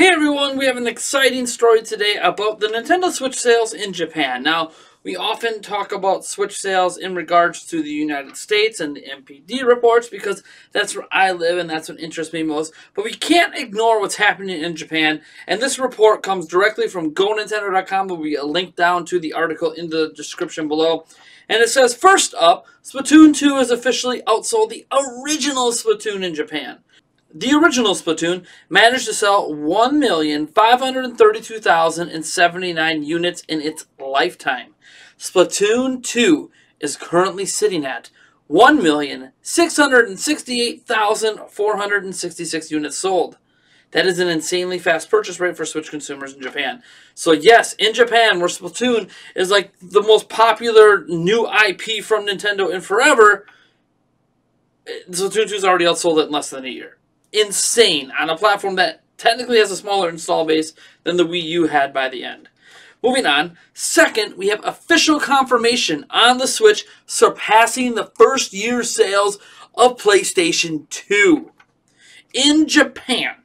Hey everyone, we have an exciting story today about the Nintendo Switch sales in Japan. Now, we often talk about Switch sales in regards to the United States and the NPD reports because that's where I live and that's what interests me most. But we can't ignore what's happening in Japan. And this report comes directly from GoNintendo.com. There will be a link down to the article in the description below. And it says, first up, Splatoon 2 has officially outsold the original Splatoon in Japan. The original Splatoon managed to sell 1,532,079 units in its lifetime. Splatoon 2 is currently sitting at 1,668,466 units sold. That is an insanely fast purchase rate for Switch consumers in Japan. So yes, in Japan, where Splatoon is like the most popular new IP from Nintendo in forever, eh, Splatoon 2 is already outsold it in less than a year insane on a platform that technically has a smaller install base than the Wii U had by the end. Moving on, second, we have official confirmation on the Switch surpassing the first year sales of PlayStation 2. In Japan,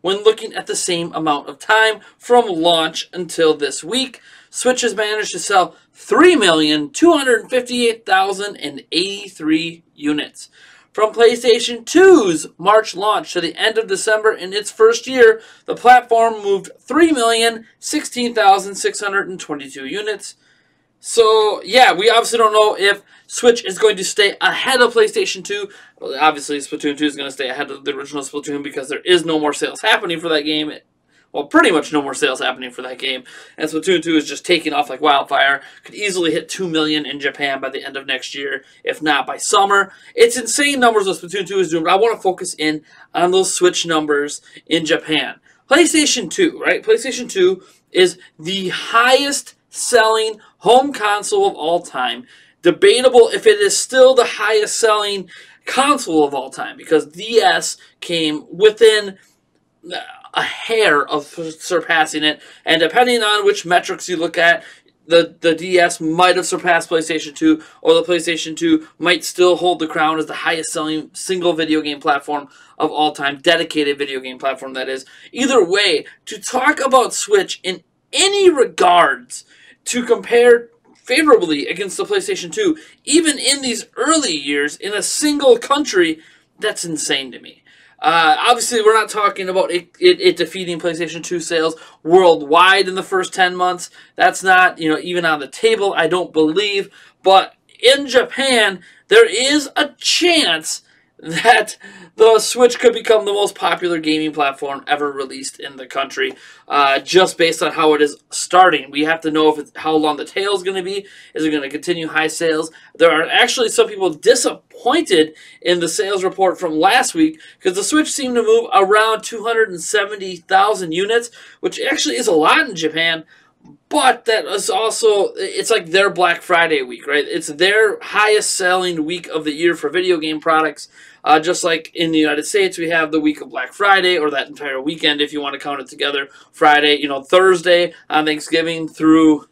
when looking at the same amount of time from launch until this week, Switch has managed to sell 3,258,083 units. From PlayStation 2's March launch to the end of December in its first year, the platform moved 3,016,622 units. So, yeah, we obviously don't know if Switch is going to stay ahead of PlayStation 2. Well, obviously, Splatoon 2 is going to stay ahead of the original Splatoon because there is no more sales happening for that game well, pretty much no more sales happening for that game. And Splatoon 2 is just taking off like wildfire. Could easily hit 2 million in Japan by the end of next year, if not by summer. It's insane numbers what Splatoon 2 is doing, but I want to focus in on those Switch numbers in Japan. PlayStation 2, right? PlayStation 2 is the highest selling home console of all time. Debatable if it is still the highest selling console of all time because DS came within a hair of surpassing it. And depending on which metrics you look at, the, the DS might have surpassed PlayStation 2, or the PlayStation 2 might still hold the crown as the highest selling single video game platform of all time, dedicated video game platform that is. Either way, to talk about Switch in any regards to compare favorably against the PlayStation 2, even in these early years in a single country, that's insane to me. Uh, obviously, we're not talking about it, it, it, defeating PlayStation 2 sales worldwide in the first 10 months. That's not, you know, even on the table, I don't believe. But in Japan, there is a chance that the Switch could become the most popular gaming platform ever released in the country, uh, just based on how it is starting. We have to know if it's, how long the tail is going to be. Is it going to continue high sales? There are actually some people disappointed in the sales report from last week because the Switch seemed to move around 270,000 units, which actually is a lot in Japan. But that is also, it's like their Black Friday week, right? It's their highest selling week of the year for video game products. Uh, just like in the United States, we have the week of Black Friday, or that entire weekend if you want to count it together. Friday, you know, Thursday on Thanksgiving through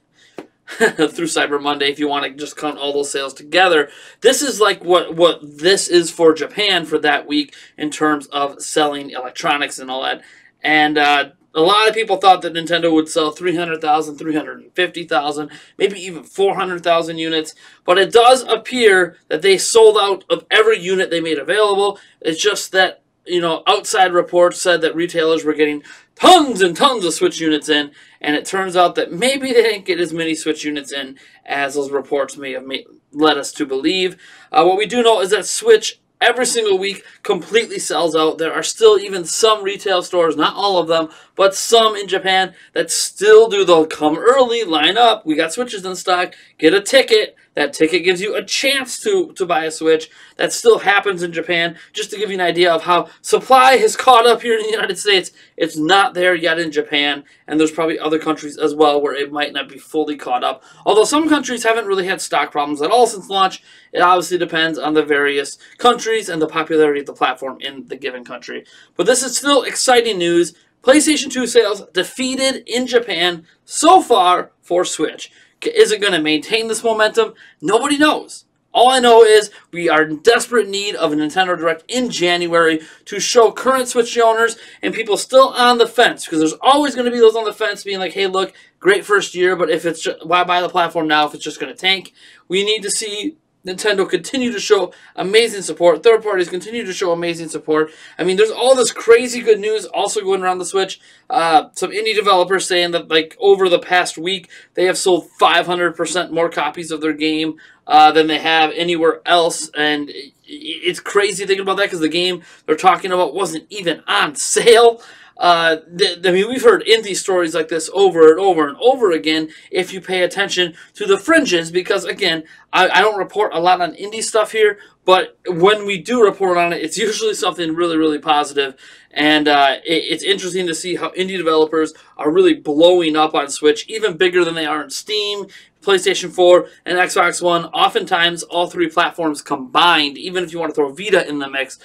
through Cyber Monday if you want to just count all those sales together. This is like what what this is for Japan for that week in terms of selling electronics and all that. And uh, a lot of people thought that Nintendo would sell 300,000, 350,000, maybe even 400,000 units, but it does appear that they sold out of every unit they made available. It's just that, you know, outside reports said that retailers were getting tons and tons of Switch units in, and it turns out that maybe they didn't get as many Switch units in as those reports may have made, led us to believe. Uh, what we do know is that Switch every single week completely sells out. There are still even some retail stores, not all of them, but some in Japan that still do. The come early, line up, we got Switches in stock, get a ticket, that ticket gives you a chance to, to buy a Switch. That still happens in Japan. Just to give you an idea of how supply has caught up here in the United States, it's not there yet in Japan, and there's probably other countries as well where it might not be fully caught up. Although some countries haven't really had stock problems at all since launch, it obviously depends on the various countries and the popularity of the platform in the given country. But this is still exciting news. PlayStation 2 sales defeated in Japan so far for Switch. Is it going to maintain this momentum? Nobody knows. All I know is we are in desperate need of a Nintendo Direct in January to show current Switch owners and people still on the fence because there's always going to be those on the fence being like, "Hey, look, great first year, but if it's just, why buy the platform now if it's just going to tank?" We need to see Nintendo continue to show amazing support. Third parties continue to show amazing support. I mean, there's all this crazy good news also going around the Switch. Uh, some indie developers saying that, like, over the past week, they have sold 500% more copies of their game uh, than they have anywhere else. And it's crazy thinking about that because the game they're talking about wasn't even on sale. Uh, th- I mean, we've heard indie stories like this over and over and over again if you pay attention to the fringes, because again, I, I don't report a lot on indie stuff here, but when we do report on it, it's usually something really, really positive. And uh, it, it's interesting to see how indie developers are really blowing up on Switch, even bigger than they are in Steam, PlayStation 4, and Xbox One. Oftentimes, all three platforms combined, even if you want to throw Vita in the mix,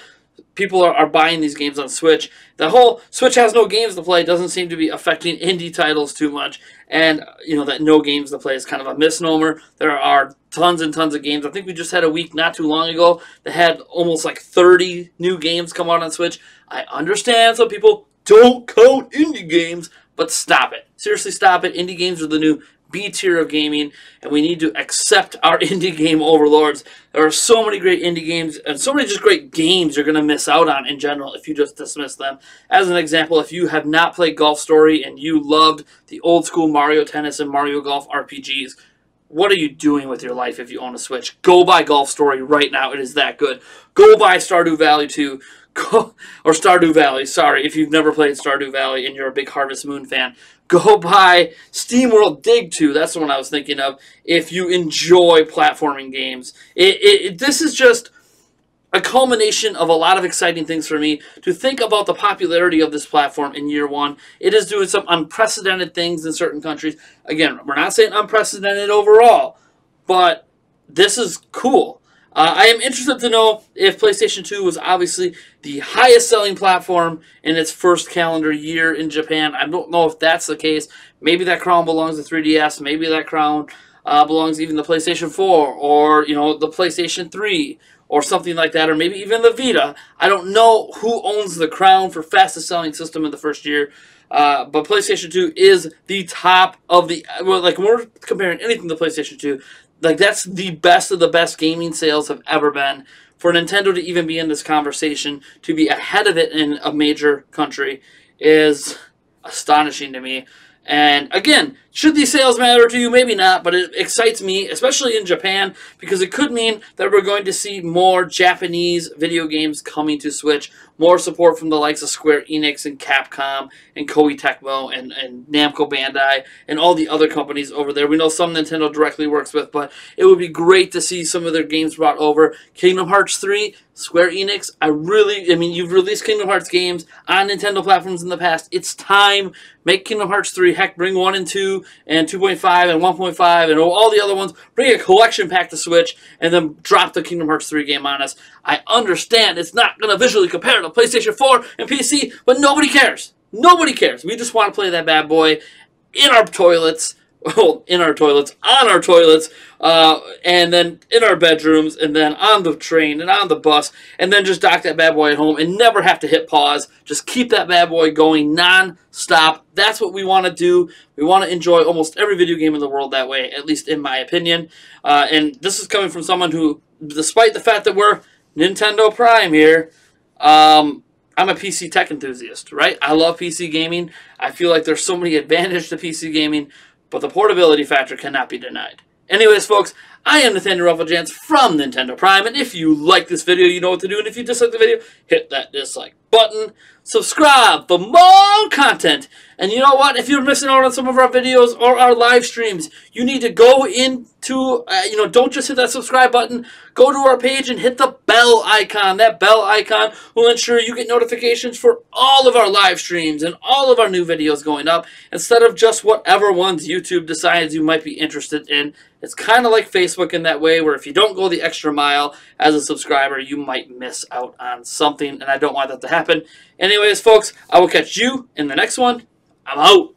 people are, are buying these games on Switch. The whole Switch has no games to play doesn't seem to be affecting indie titles too much. And, you know, that no games to play is kind of a misnomer. There are tons and tons of games. I think we just had a week not too long ago that had almost like 30 new games come out on Switch. I understand some people don't count indie games, but stop it. Seriously, stop it. Indie games are the new B tier of gaming, and we need to accept our indie game overlords. There are so many great indie games and so many just great games you're going to miss out on in general if you just dismiss them. As an example, if you have not played Golf Story and you loved the old school Mario Tennis and Mario Golf RPGs, what are you doing with your life if you own a Switch? Go buy Golf Story right now. It is that good. Go buy Stardew Valley 2. Or Stardew Valley, sorry, if you've never played Stardew Valley and you're a big Harvest Moon fan go buy SteamWorld Dig 2. That's the one I was thinking of. If you enjoy platforming games, it, it, this is just a culmination of a lot of exciting things for me to think about the popularity of this platform in year one. It is doing some unprecedented things in certain countries. Again, we're not saying unprecedented overall, but this is cool. Uh, I am interested to know if PlayStation 2 was obviously the highest selling platform in its first calendar year in Japan. I don't know if that's the case. Maybe that crown belongs to 3DS. Maybe that crown uh, belongs even to PlayStation 4 or, you know, the PlayStation 3 or something like that, or maybe even the Vita. I don't know who owns the crown for fastest selling system in the first year. Uh, but PlayStation 2 is the top of the well, like when we're comparing anything to PlayStation 2, like that's the best of the best gaming sales have ever been. For Nintendo to even be in this conversation, to be ahead of it in a major country, is astonishing to me. And again, should these sales matter to you? Maybe not, but it excites me, especially in Japan, because it could mean that we're going to see more Japanese video games coming to Switch, more support from the likes of Square Enix and Capcom and Koei Tecmo and, and Namco Bandai and all the other companies over there. We know some Nintendo directly works with, but it would be great to see some of their games brought over. Kingdom Hearts 3, Square Enix, I really, I mean, you've released Kingdom Hearts games on Nintendo platforms in the past. It's time. Make Kingdom Hearts 3, heck, bring 1 and 2 and 2.5 and 1.5 and all the other ones. Bring a collection pack to Switch and then drop the Kingdom Hearts 3 game on us. I understand it's not going to visually compare to PlayStation 4 and PC, but nobody cares. Nobody cares. We just want to play that bad boy in our toilets well, in our toilets, on our toilets, uh, and then in our bedrooms, and then on the train and on the bus, and then just dock that bad boy at home and never have to hit pause. Just keep that bad boy going non-stop. That's what we want to do. We want to enjoy almost every video game in the world that way, at least in my opinion. Uh, and this is coming from someone who, despite the fact that we're Nintendo Prime here, um, I'm a PC tech enthusiast, right? I love PC gaming. I feel like there's so many advantages to PC gaming, but the portability factor cannot be denied. Anyways, folks, I am Nathaniel Rufflegans from Nintendo Prime, and if you like this video, you know what to do, and if you dislike the video, hit that dislike button, subscribe for more content, and you know what, if you're missing out on some of our videos or our live streams, you need to go into, uh, you know, don't just hit that subscribe button, go to our page and hit the bell icon. That bell icon will ensure you get notifications for all of our live streams and all of our new videos going up, instead of just whatever ones YouTube decides you might be interested in. It's kind of like Facebook in that way, where if you don't go the extra mile as a subscriber, you might miss out on something, and I don't want that to happen. Anyways, folks, I will catch you in the next one. I'm out.